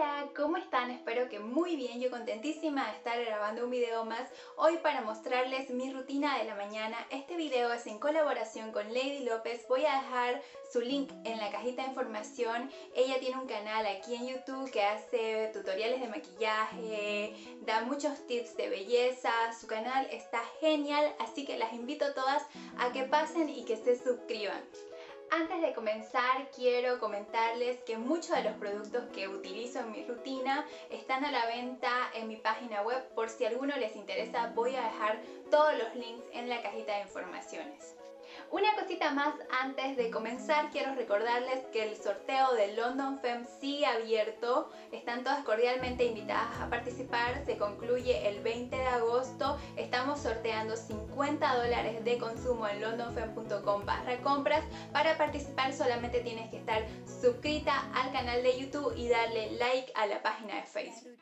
Hola, ¿cómo están? Espero que muy bien, yo contentísima de estar grabando un video más hoy para mostrarles mi rutina de la mañana. Este video es en colaboración con Lady López, voy a dejar su link en la cajita de información. Ella tiene un canal aquí en YouTube que hace tutoriales de maquillaje, da muchos tips de belleza, su canal está genial, así que las invito todas a que pasen y que se suscriban. Antes de comenzar quiero comentarles que muchos de los productos que utilizo en mi rutina están a la venta en mi página web. Por si alguno les interesa voy a dejar todos los links en la cajita de informaciones. Una cosita más antes de comenzar, quiero recordarles que el sorteo de London Femme sigue abierto. Están todas cordialmente invitadas a participar. Se concluye el 20 de agosto. Estamos sorteando 50 dólares de consumo en londonfemme.com barra compras. Para participar solamente tienes que estar suscrita al canal de YouTube y darle like a la página de Facebook.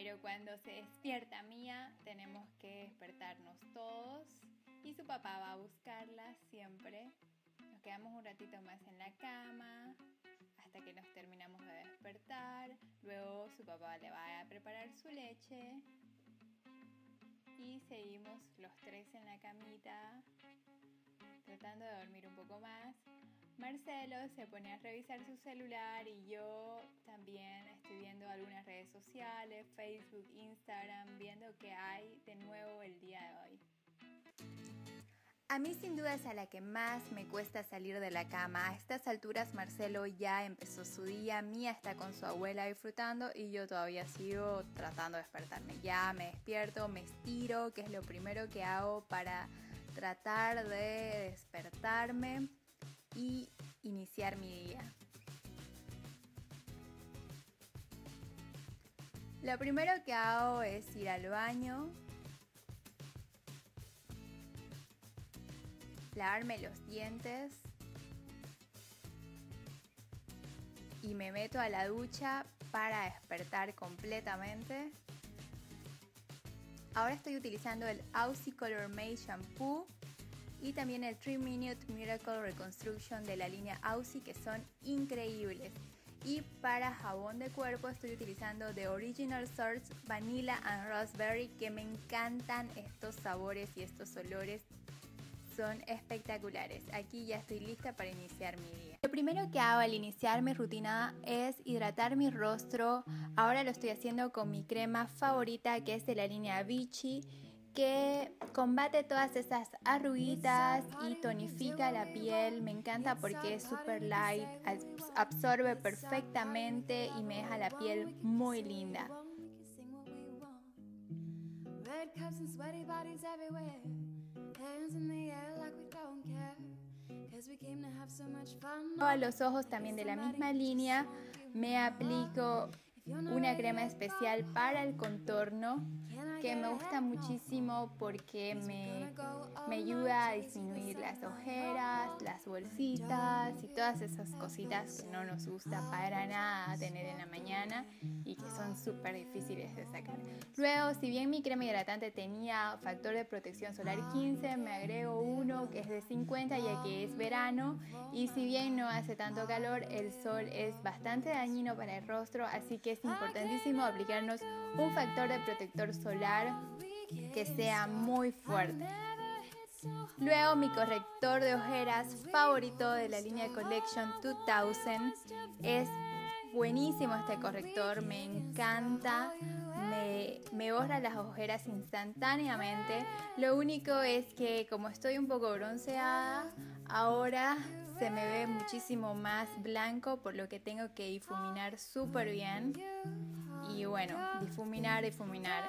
Pero cuando se despierta Mía, tenemos que despertarnos todos y su papá va a buscarla siempre. Nos quedamos un ratito más en la cama hasta que nos terminamos de despertar. Luego su papá le va a preparar su leche y seguimos los tres en la camita tratando de dormir un poco más. Marcelo se pone a revisar su celular y yo también estoy viendo algunas redes sociales, Facebook, Instagram, viendo qué hay de nuevo el día de hoy. A mí sin duda es a la que más me cuesta salir de la cama. A estas alturas Marcelo ya empezó su día, Mía está con su abuela disfrutando y yo todavía sigo tratando de despertarme. Ya me despierto, me estiro, que es lo primero que hago para tratar de despertarme y iniciar mi día. Lo primero que hago es ir al baño, lavarme los dientes y me meto a la ducha para despertar completamente. Ahora estoy utilizando el Aussie Color Made Shampoo y también el 3 Minute Miracle Reconstruction de la línea Aussie que son increíbles. Y para jabón de cuerpo estoy utilizando The Original Source Vanilla and Raspberry que me encantan estos sabores y estos olores. Son espectaculares. Aquí ya estoy lista para iniciar mi día. Lo primero que hago al iniciar mi rutina es hidratar mi rostro. Ahora lo estoy haciendo con mi crema favorita que es de la línea Vichy que combate todas esas arruguitas y tonifica la piel. Me encanta porque es super light, absorbe perfectamente y me deja la piel muy linda. A los ojos también de la misma línea. me aplico una crema especial para el contorno que me gusta muchísimo porque me, me ayuda a disminuir las ojeras, las bolsitas y todas esas cositas que no nos gusta para nada tener en la mañana y que son súper difíciles de sacar. Luego, si bien mi crema hidratante tenía factor de protección solar 15, me agrego uno que es de 50 ya que es verano y si bien no hace tanto calor, el sol es bastante dañino para el rostro, así que es importantísimo aplicarnos un factor de protector solar que sea muy fuerte. Luego mi corrector de ojeras favorito de la línea Collection 2000 es buenísimo este corrector, me encanta, me, me, borra las ojeras instantáneamente. Lo único es que como estoy un poco bronceada, ahora se me ve muchísimo más blanco, por lo que tengo que difuminar súper bien. Y bueno, difuminar, difuminar.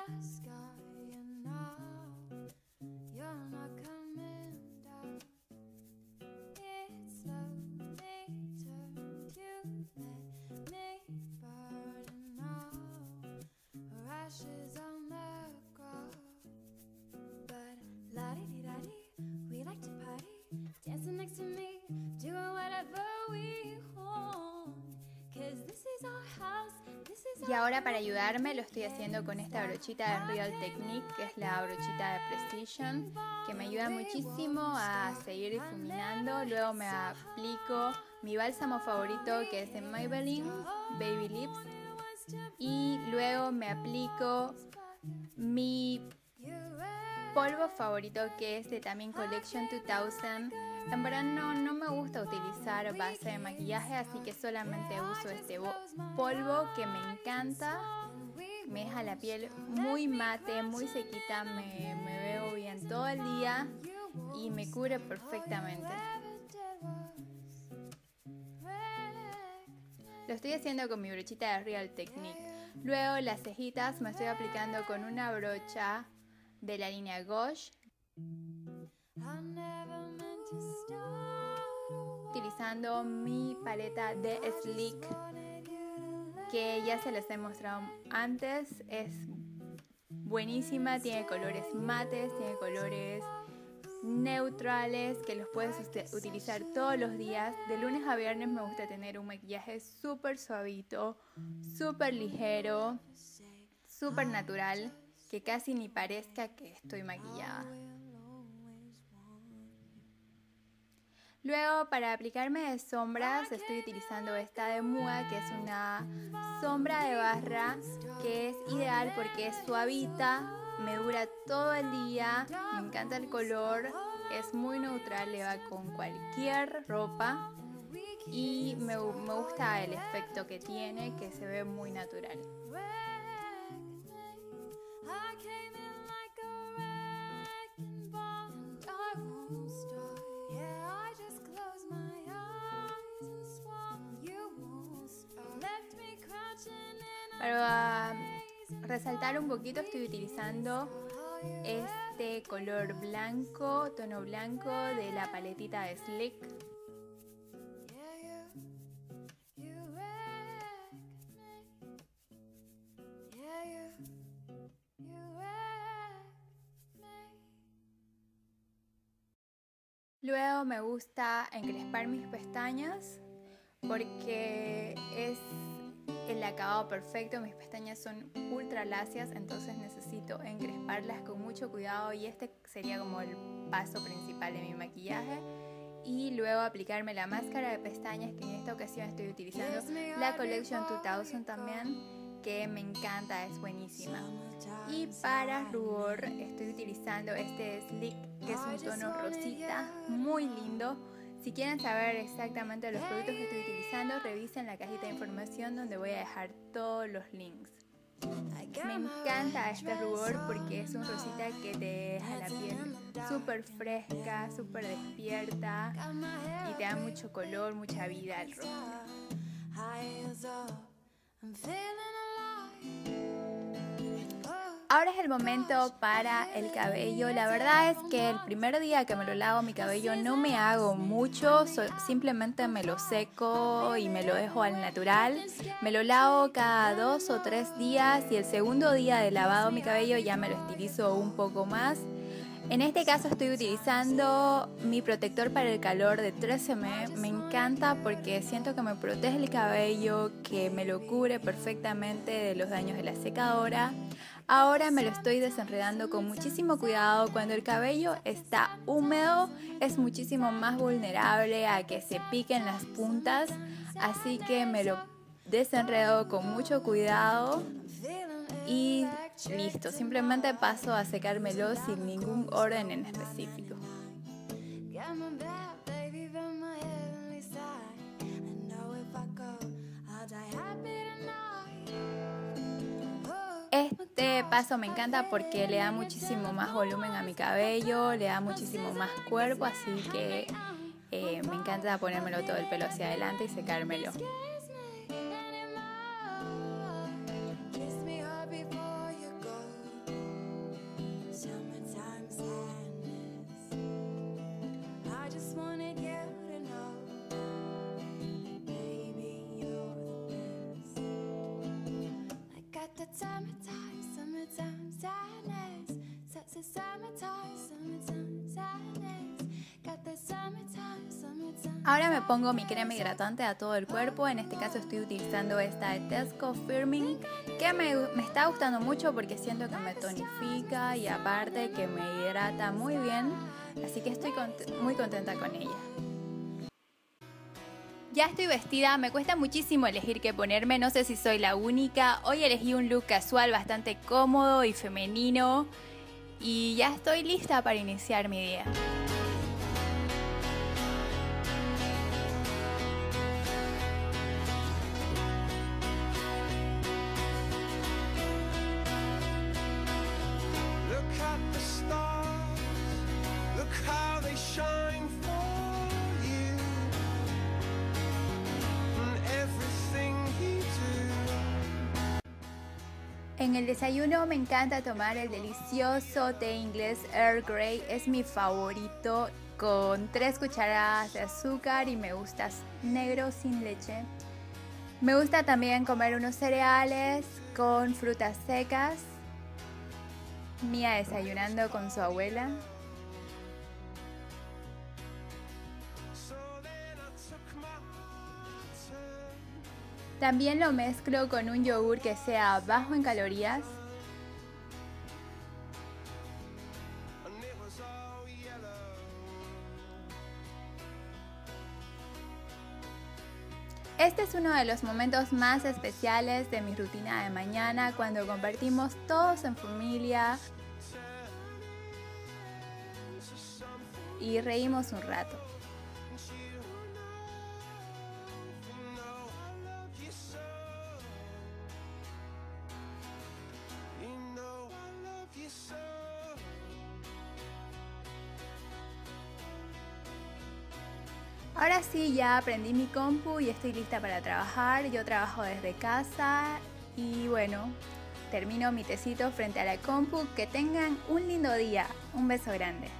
Y ahora para ayudarme lo estoy haciendo con esta brochita de Real Technique, que es la brochita de Precision, que me ayuda muchísimo a seguir difuminando. Luego me aplico mi bálsamo favorito que es de Maybelline Baby Lips. Y luego me aplico mi polvo favorito que es de también Collection 2000. En verdad no, no me gusta utilizar base de maquillaje, así que solamente uso este polvo que me encanta. Me deja la piel muy mate, muy sequita, me, me veo bien todo el día y me cubre perfectamente. Lo estoy haciendo con mi brochita de Real Technique. Luego las cejitas me estoy aplicando con una brocha de la línea Gauche. Utilizando mi paleta de Sleek que ya se les he mostrado antes. Es buenísima, tiene colores mates, tiene colores neutrales que los puedes utilizar todos los días. De lunes a viernes me gusta tener un maquillaje súper suavito, súper ligero, súper natural, que casi ni parezca que estoy maquillada. Luego para aplicarme de sombras estoy utilizando esta de Mua que es una sombra de barra que es ideal porque es suavita, me dura todo el día, me encanta el color, es muy neutral, le va con cualquier ropa y me, me gusta el efecto que tiene, que se ve muy natural. Para resaltar un poquito estoy utilizando este color blanco, tono blanco de la paletita de Slick. Luego me gusta encrespar mis pestañas porque es el acabado perfecto, mis pestañas son ultra lacias, entonces necesito encresparlas con mucho cuidado y este sería como el paso principal de mi maquillaje. Y luego aplicarme la máscara de pestañas que en esta ocasión estoy utilizando la Collection 2000 también, que me encanta, es buenísima. Y para rubor estoy utilizando este Slick, que es un tono rosita, muy lindo si quieren saber exactamente los productos que estoy utilizando, revisen la cajita de información donde voy a dejar todos los links. Me encanta este rubor porque es un rosita que te deja la piel súper fresca, súper despierta y te da mucho color, mucha vida al rostro. Ahora es el momento para el cabello. La verdad es que el primer día que me lo lavo mi cabello no me hago mucho, simplemente me lo seco y me lo dejo al natural. Me lo lavo cada dos o tres días y el segundo día de lavado mi cabello ya me lo estilizo un poco más. En este caso estoy utilizando mi protector para el calor de 13M. Me encanta porque siento que me protege el cabello, que me lo cubre perfectamente de los daños de la secadora. Ahora me lo estoy desenredando con muchísimo cuidado. Cuando el cabello está húmedo es muchísimo más vulnerable a que se piquen las puntas. Así que me lo desenredo con mucho cuidado y listo. Simplemente paso a secármelo sin ningún orden en específico. Paso me encanta porque le da muchísimo más volumen a mi cabello, le da muchísimo más cuerpo, así que eh, me encanta ponérmelo todo el pelo hacia adelante y secármelo. Ahora me pongo mi crema hidratante a todo el cuerpo, en este caso estoy utilizando esta de Tesco Firming que me, me está gustando mucho porque siento que me tonifica y aparte que me hidrata muy bien, así que estoy muy contenta con ella. Ya estoy vestida, me cuesta muchísimo elegir qué ponerme, no sé si soy la única. Hoy elegí un look casual bastante cómodo y femenino y ya estoy lista para iniciar mi día. En el desayuno me encanta tomar el delicioso té inglés Earl Grey, es mi favorito con 3 cucharadas de azúcar y me gusta negro sin leche. Me gusta también comer unos cereales con frutas secas. Mía desayunando con su abuela. También lo mezclo con un yogur que sea bajo en calorías. Este es uno de los momentos más especiales de mi rutina de mañana cuando compartimos todos en familia y reímos un rato. Ya aprendí mi compu y estoy lista para trabajar. Yo trabajo desde casa y bueno, termino mi tecito frente a la compu. Que tengan un lindo día. Un beso grande.